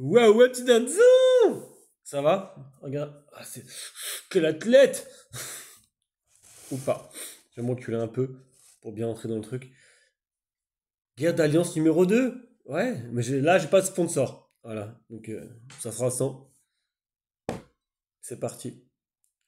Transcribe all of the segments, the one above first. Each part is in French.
Waouh, ouais, petit Danzo Ça va? Regarde. Ah, c'est... Quel athlète Ou pas. Je vais m'enculer un peu pour bien entrer dans le truc. Guerre d'Alliance numéro 2 Ouais, mais j'ai- là, j'ai pas de sponsor. Voilà, donc euh, ça sera 100. C'est parti.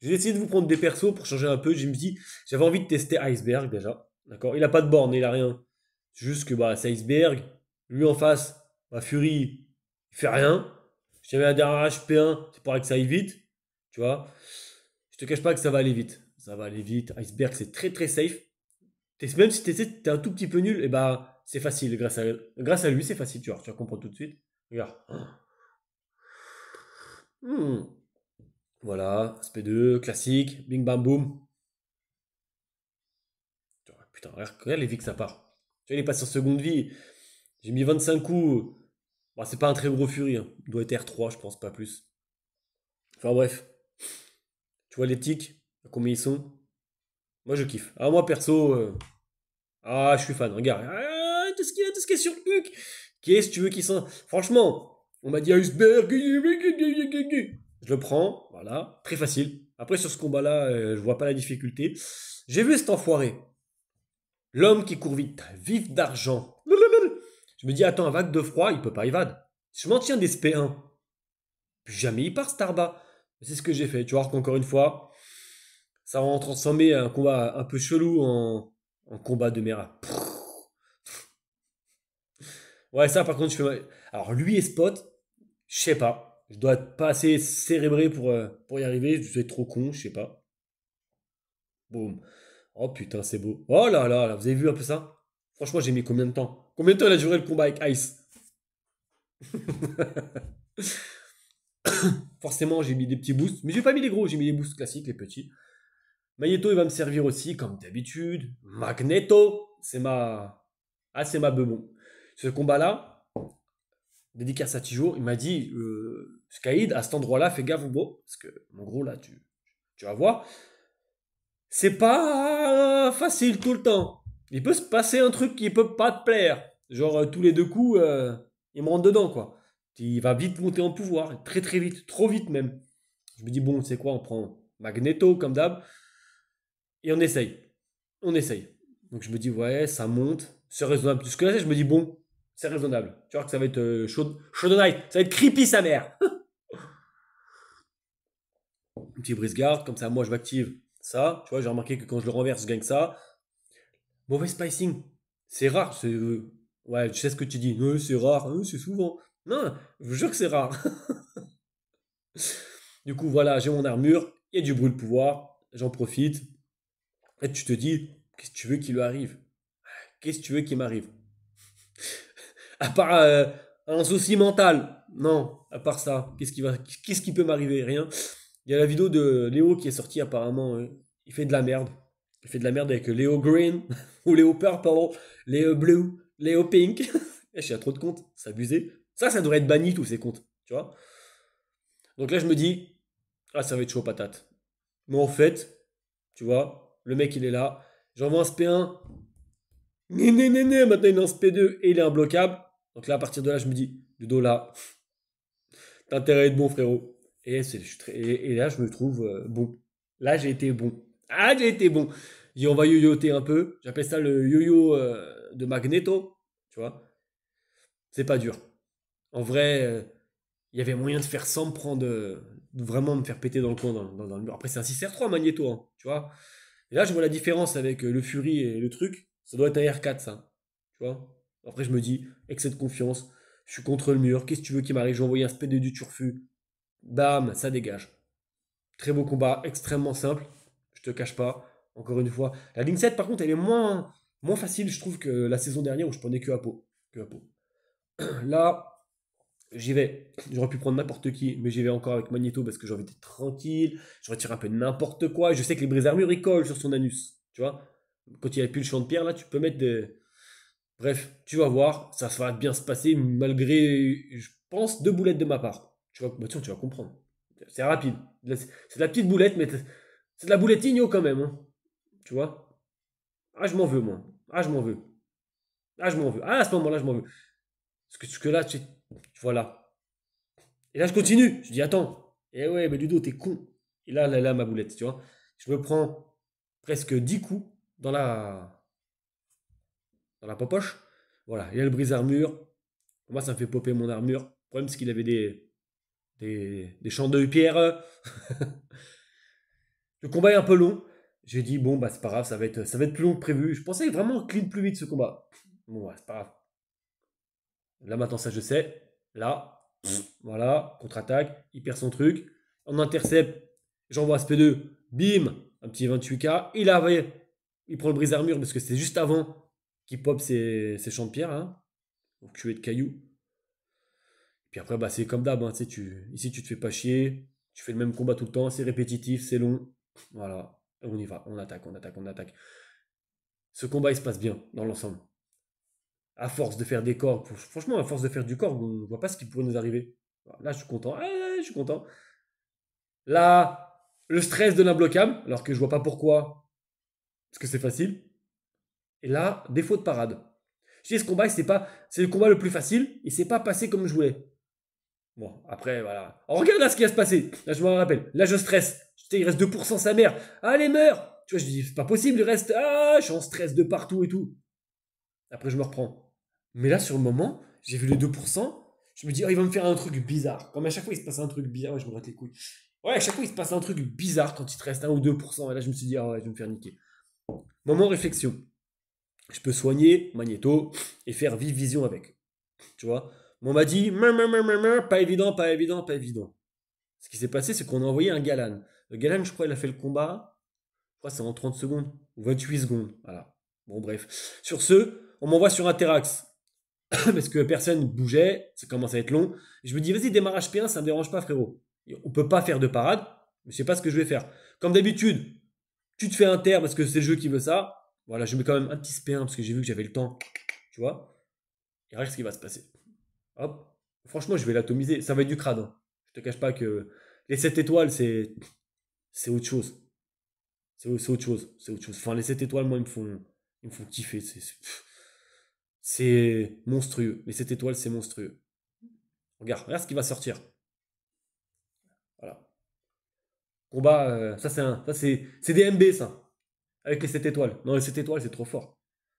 J'ai essayé de vous prendre des persos pour changer un peu. Je me dis, j'avais envie de tester Iceberg déjà. D'accord? Il a pas de borne, il a rien. C'est juste que bah, c'est Iceberg. Lui en face, bah, Fury, il fait rien. Je t'avais un dernier HP1, c'est pour que ça aille vite. Tu vois Je te cache pas que ça va aller vite. Ça va aller vite. Iceberg, c'est très très safe. Même si t'essaies, t'es un tout petit peu nul, et bah c'est facile. Grâce à, grâce à lui, c'est facile. Tu vois, tu vas comprendre tout de suite. Regarde. Hmm. Voilà, SP2, classique, bing bam boum. Putain, regarde, regarde les vies que ça part. Tu vois, il est passé en seconde vie. J'ai mis 25 coups. C'est pas un très gros Fury. hein. Doit être R3, je pense, pas plus. Enfin bref. Tu vois les tics Combien ils sont Moi, je kiffe. Ah, moi, perso. euh, Ah, je suis fan. Regarde. Ah, tout ce qu'il y a, tout ce qui est sur Huck. Qu'est-ce que tu veux qu'il s'en. Franchement, on m'a dit Iceberg. Je le prends. Voilà. Très facile. Après, sur ce combat-là, euh, je vois pas la difficulté. J'ai vu cet enfoiré. L'homme qui court vite, vif d'argent. Je me dis, attends, vague de froid, il peut pas evade. Je m'en tiens des SP1. Plus jamais il part, Starba. C'est ce que j'ai fait. Tu vois qu'encore une fois, ça va en transformer un combat un peu chelou en, combat de Mera. Ouais, ça par contre, je fais. Alors, lui et Spot, je sais pas. Je dois être pas assez cérébré pour, euh, pour y arriver. Je dois être trop con, je sais pas. Boum. Oh putain, c'est beau. Oh là là, là, vous avez vu un peu ça? Franchement, j'ai mis combien de temps? Combien de temps il a duré le combat avec Ice Forcément, j'ai mis des petits boosts, mais j'ai pas mis les gros, j'ai mis les boosts classiques, les petits. Magneto, il va me servir aussi, comme d'habitude. Magneto, c'est ma... Ah, c'est ma bebon. Ce combat-là, dédicace à Tijo, il m'a dit, euh, Skaïd, à cet endroit-là, fais gaffe au beau, parce que, en gros, là, tu, tu vas voir, c'est pas facile tout le temps. Il peut se passer un truc qui peut pas te plaire. Genre, euh, tous les deux coups, euh, il me rentre dedans, quoi. Il va vite monter en pouvoir, très très vite, trop vite même. Je me dis, bon, c'est quoi, on prend Magneto comme d'hab, et on essaye. On essaye. Donc je me dis, ouais, ça monte, c'est raisonnable. Jusque-là, je me dis, bon, c'est raisonnable. Tu vois que ça va être euh, chaud, night, ça va être creepy sa mère. Un petit brise-garde, comme ça, moi je m'active ça. Tu vois, j'ai remarqué que quand je le renverse, je gagne ça. Mauvais spicing, c'est rare. C'est, euh, ouais, je sais ce que tu dis. Non, c'est rare, hein, c'est souvent. Non, je vous jure que c'est rare. du coup, voilà, j'ai mon armure, il y a du brûle pouvoir, j'en profite. Et tu te dis, qu'est-ce que tu veux qu'il lui arrive? Qu'est-ce que tu veux qu'il m'arrive? À part euh, un souci mental. Non, à part ça, qu'est-ce qui, va, qu'est-ce qui peut m'arriver? Rien. Il y a la vidéo de Léo qui est sortie apparemment. euh, il fait de la merde. Il fait de la merde avec Léo Green, ou Léo Purple, Léo Blue, Léo Pink. Eh, J'ai trop de comptes, c'est abusé. Ça, ça devrait être banni tous ces comptes, tu vois? Donc là, je me dis, ah, ça va être chaud patate. Mais en fait, tu vois, le mec, il est là. J'envoie un SP1. Né, né, né. Maintenant, il est en SP2 et il est imbloquable. Donc là, à partir de là, je me dis, du dos là, t'as intérêt à être bon, frérot. Je suis et là, je me trouve euh, bon. Là, j'ai été bon. Ah, j'ai été bon. J'ai on va yo-yoter un peu. J'appelle ça le yo-yo euh, de Magneto. Tu vois C'est pas dur. En vrai, euh, il y avait moyen de faire sans me prendre. euh, de vraiment me faire péter dans le coin, dans, dans- dans le mur. Après, c'est un 6R3 Magneto, hein, tu vois. Et là, je vois la différence avec le Fury et le truc. Ça doit être un R4, ça. Tu vois Après, je me dis, excès de confiance. Je suis contre le mur. Qu'est-ce que tu veux qu'il m'arrive? J'ai envoyé un SPD du turfu. Bam, ça dégage. Très beau combat, extrêmement simple. Je te cache pas. Encore une fois. La ligne 7, par contre, elle est moins, moins facile, je trouve, que la saison dernière où je prenais que à peau. Que. Là, j'y vais. J'aurais pu prendre n'importe qui, mais j'y vais encore avec Magneto parce que j'ai envie tranquille. Je retire un peu n'importe quoi. Je sais que les brises armures, ils collent sur son anus. Tu vois Quand il n'y a plus le champ de pierre, là, tu peux mettre des. Bref, tu vas voir, ça va bien se passer malgré, je pense, deux boulettes de ma part. Tu vois, bah tiens, tu vas comprendre. C'est rapide. C'est de la petite boulette, mais c'est de la boulette igno quand même. hein. Tu vois? Ah, je m'en veux, moi. Ah, je m'en veux. Ah, je m'en veux. Ah, à ce moment-là, je m'en veux. Parce que, que là, tu, voilà. Et là, je continue. Je dis, attends. Et ouais, mais Ludo, t'es con. Et là, là, là, ma boulette, tu vois. Je me prends presque 10 coups dans la, dans la popoche. Voilà, il a le brise-armure. Moi, ça me fait popper mon armure. Le problème, c'est qu'il avait des, des, des champs de pierre. le combat est un peu long. J'ai dit, bon, bah, c'est pas grave, ça va, être, ça va plus long que prévu. Je pensais vraiment clean plus vite ce combat. Bon, c'est pas grave. Là, maintenant, ça, je sais. Là, voilà, contre-attaque, il perd son truc. On intercepte, j'envoie SP2, bim, un petit 28K. Il a, il prend le brise-armure parce que c'est juste avant qu'il pop ses, champs de pierre. Hein. Donc, es de cailloux. Puis après, bah, c'est comme d'hab. Hein, tu, ici, tu te fais pas chier. Tu fais le même combat tout le temps. C'est répétitif, c'est long. Voilà. On y va. On attaque, on attaque, on attaque. Ce combat, il se passe bien dans l'ensemble. À force de faire des corps, franchement, à force de faire du corps, on ne voit pas ce qui pourrait nous arriver. Là, je suis content. Là, le stress de l'imbloquable, alors que je vois pas pourquoi. Parce que c'est facile. Et là, défaut de parade. Je ce combat, c'est pas, c'est le combat le plus facile, et c'est pas passé comme je voulais. Bon, après, voilà. regarde là ce qui va se passer. Là, je me rappelle. Là, je stresse. il reste 2% sa mère. Allez, meurs Tu vois, je dis, c'est pas possible, il reste. Ah, je suis en stress de partout et tout. Après, je me reprends. Mais là, sur le moment, j'ai vu les 2%. Je me dis, oh, il va me faire un truc bizarre. Comme à chaque fois, il se passe un truc bizarre, je me gratte les couilles. Ouais, à chaque fois, il se passe un truc bizarre quand il te reste 1 ou 2%. Et là, je me suis dit, ah ouais, je vais me faire niquer. Moment réflexion. Je peux soigner Magneto et faire vive vision avec. Tu vois? On m'a dit, pas évident, pas évident, pas évident. Ce qui s'est passé, c'est qu'on a envoyé un Galan. Le Galan, je crois, il a fait le combat. Je crois c'est en 30 secondes ou 28 secondes. Voilà. Bon, bref. Sur ce, on m'envoie sur Interax. Parce que personne bougeait, ça commence à être long. je me dis, vas-y, démarrage P1, ça me dérange pas, frérot. On peut pas faire de parade, mais je sais pas ce que je vais faire. Comme d'habitude, tu te fais inter parce que c'est le jeu qui veut ça. Voilà, je mets quand même un petit SP1 parce que j'ai vu que j'avais le temps. Tu vois Et regarde ce qui va se passer. Hop. Franchement, je vais l'atomiser. Ça va être du crade. Hein. Je te cache pas que les 7 étoiles, c'est c'est autre chose. C'est autre chose. C'est autre chose. Enfin, les 7 étoiles, moi, ils me font, ils me font kiffer. C'est monstrueux. Les 7 étoiles, c'est monstrueux. Regarde, regarde ce qui va sortir. Voilà. Combat, euh, ça c'est un, ça c'est, c'est des MB ça avec les 7 étoiles. Non, les 7 étoiles, c'est trop fort.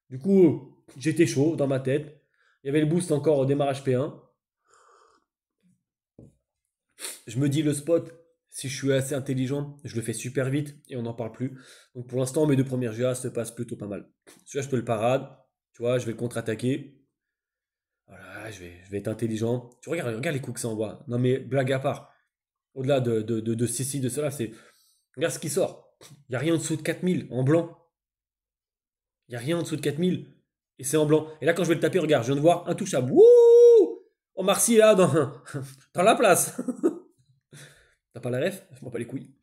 Du coup, j'étais chaud dans ma tête. Il y avait le boost encore au démarrage P1. Je me dis le spot, si je suis assez intelligent, je le fais super vite et on n'en parle plus. Donc pour l'instant, mes deux premières GA se passent plutôt pas mal. Celui-là, je peux le parade. Tu vois, je vais le contre-attaquer. Voilà, je vais, je vais être intelligent. Tu regardes, regarde les coups que ça envoie. Non mais blague à part. Au-delà de, de, de, de ceci, de cela, c'est. Regarde ce qui sort. Il n'y a rien en dessous de 4000 en blanc. Il n'y a rien en dessous de 4000 et c'est en blanc. Et là, quand je vais le taper, regarde, je viens de voir intouchable. Wouh On Marcy là dans, dans la place. T'as pas la ref? Je m'en pas les couilles.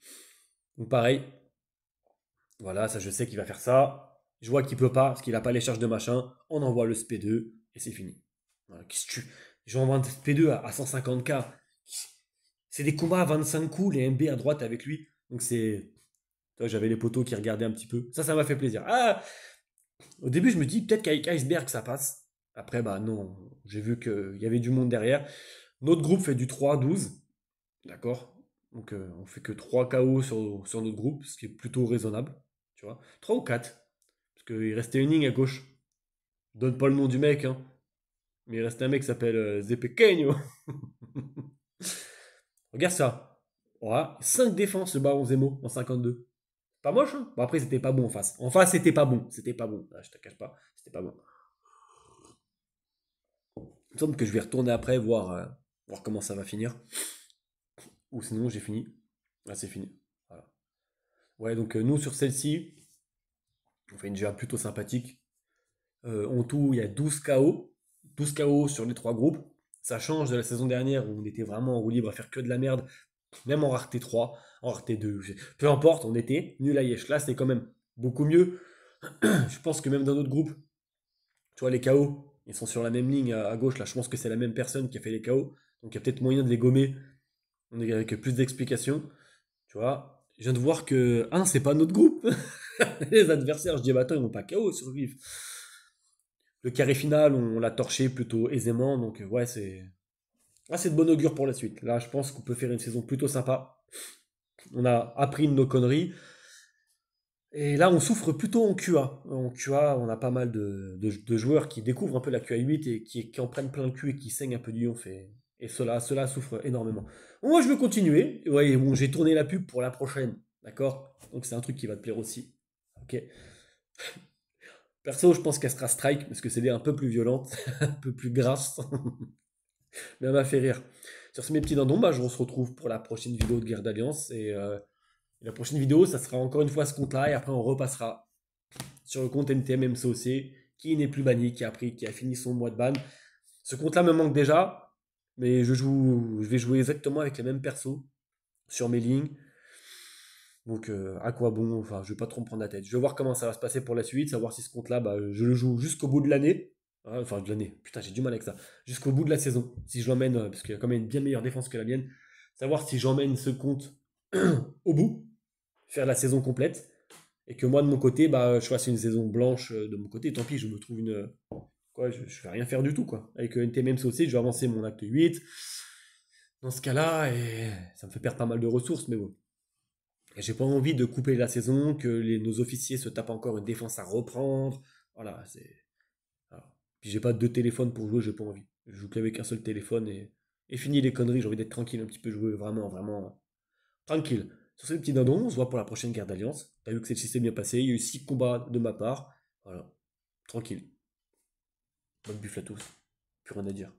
Donc pareil. Voilà, ça je sais qu'il va faire ça. Je vois qu'il peut pas parce qu'il n'a pas les charges de machin. On envoie le SP2 et c'est fini. Voilà, qu'est-ce que tu. J'envoie un SP2 à 150k. C'est des combats à 25 coups, les MB à droite avec lui. Donc c'est j'avais les poteaux qui regardaient un petit peu. Ça, ça m'a fait plaisir. Ah Au début, je me dis peut-être qu'avec Iceberg, ça passe. Après, bah non, j'ai vu qu'il y avait du monde derrière. Notre groupe fait du 3-12. D'accord? Donc, euh, on fait que 3 KO sur, sur, notre groupe, ce qui est plutôt raisonnable. Tu vois 3 ou 4. Parce qu'il restait une ligne à gauche. Je donne pas le nom du mec, hein. Mais il restait un mec qui s'appelle euh, Zepequeño. Regarde ça. Voilà. 5 défenses, le baron Zemo en 52. Pas moche, hein Bon, après, c'était pas bon en face. En face, c'était pas bon. C'était pas bon. Ah, je te cache pas. C'était pas bon. Il me semble que je vais retourner après, voir, euh, voir comment ça va finir. Ou sinon, j'ai fini. Ah, c'est fini. Voilà. Ouais, donc euh, nous, sur celle-ci, on fait une GA plutôt sympathique. Euh, en tout, il y a 12 KO. 12 KO sur les trois groupes. Ça change de la saison dernière où on était vraiment en roue libre à faire que de la merde même en rareté 3, en rareté 2, peu importe, on était nul à Yesh. Là, c'est quand même beaucoup mieux. je pense que même dans notre groupe, tu vois, les KO, ils sont sur la même ligne à, gauche. Là, je pense que c'est la même personne qui a fait les KO. Donc, il y a peut-être moyen de les gommer on avec plus d'explications. Tu vois, je viens de voir que, ah c'est pas notre groupe. les adversaires, je dis, bah attends, ils vont pas KO survivre. Le carré final, on l'a torché plutôt aisément. Donc, ouais, c'est Ah, c'est de bon augure pour la suite. Là, je pense qu'on peut faire une saison plutôt sympa. On a appris de nos conneries. Et là, on souffre plutôt en QA. En QA, on a pas mal de, joueurs qui découvrent un peu la QA8 et qui, en prennent plein le cul et qui saignent un peu du yonf. Et, et cela, cela souffre énormément. Moi, je veux continuer. Ouais, bon, j'ai tourné la pub pour la prochaine. D'accord? Donc, c'est un truc qui va te plaire aussi. Ok Perso, je pense qu'elle sera strike parce que c'est un peu plus violente, un peu plus grasse. Mais elle m'a fait rire. Sur ce, mes petits dindons, bah, on se retrouve pour la prochaine vidéo de Guerre d'Alliance. Et euh, la prochaine vidéo, ça sera encore une fois ce compte-là. Et après, on repassera sur le compte NTM MCOC qui n'est plus banni, qui a, pris, qui a fini son mois de ban. Ce compte-là me manque déjà. Mais je, joue, je vais jouer exactement avec les mêmes persos sur mes lignes. Donc euh, à quoi bon Enfin, je vais pas trop me prendre la tête. Je vais voir comment ça va se passer pour la suite, savoir si ce compte-là, bah, je le joue jusqu'au bout de l'année. Ah, enfin, de l'année. Putain, j'ai du mal avec ça. Jusqu'au bout de la saison. Si je l'emmène, euh, parce qu'il y a quand même une bien meilleure défense que la mienne. Savoir si j'emmène ce compte au bout, faire la saison complète, et que moi de mon côté, bah, je fasse une saison blanche euh, de mon côté. Tant pis, je me trouve une. Quoi, je, je vais rien faire du tout, quoi. Avec NTMM aussi, je vais avancer mon acte 8. Dans ce cas-là, et ça me fait perdre pas mal de ressources, mais bon. J'ai pas envie de couper la saison, que nos officiers se tapent encore une défense à reprendre. Voilà, c'est. J'ai pas deux téléphones pour jouer, j'ai pas envie. Je joue qu'avec un seul téléphone et, et fini les conneries, j'ai envie d'être tranquille un petit peu, jouer vraiment, vraiment tranquille. Sur ces petits dindons, on se voit pour la prochaine guerre d'alliance. T'as vu que celle-ci s'est bien passée, il y a eu six combats de ma part. Voilà, tranquille. Bonne buffle à tous. Plus rien à dire.